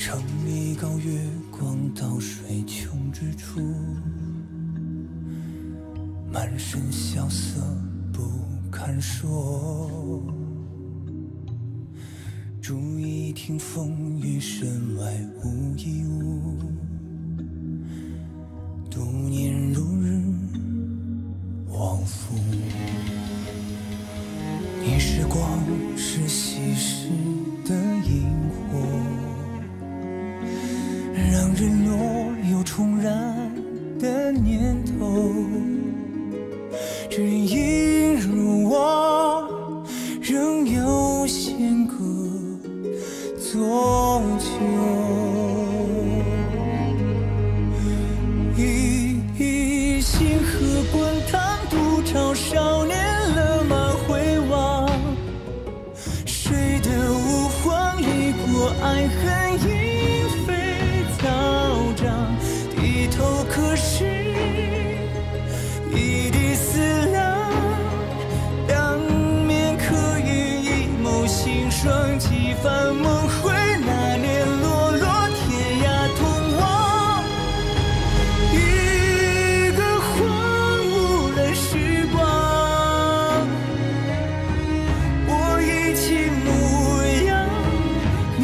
城里高月光，到水穷之处，满身萧瑟不堪说。注意听风雨，身外无一物。度年如日，往复。你是光，是稀释的萤火，有弦歌作酒。一星河滚烫，独照少年勒马回望。谁的无荒已过，爱恨几番梦回，那年落落天涯同往。一个荒芜的时光，我忆起模样，你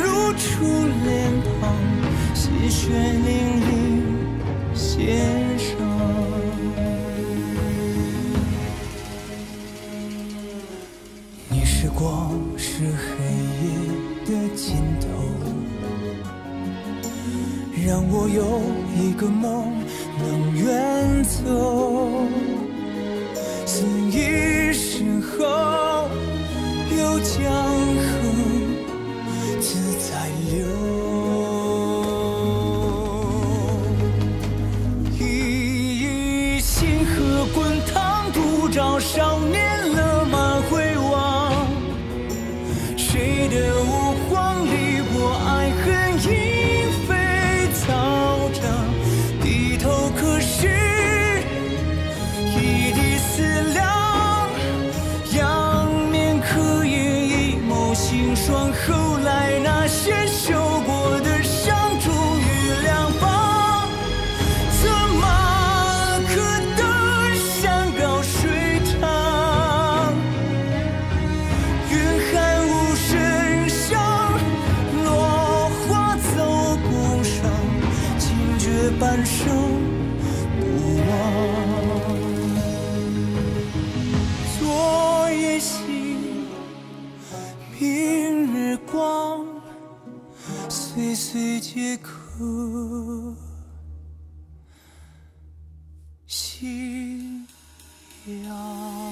如初脸庞，鲜血让我有一个梦能远走，肆意身后有江河自在流。一星河滚烫，独照少年勒马半生不忘。昨夜星，明日光，岁岁皆可。信仰。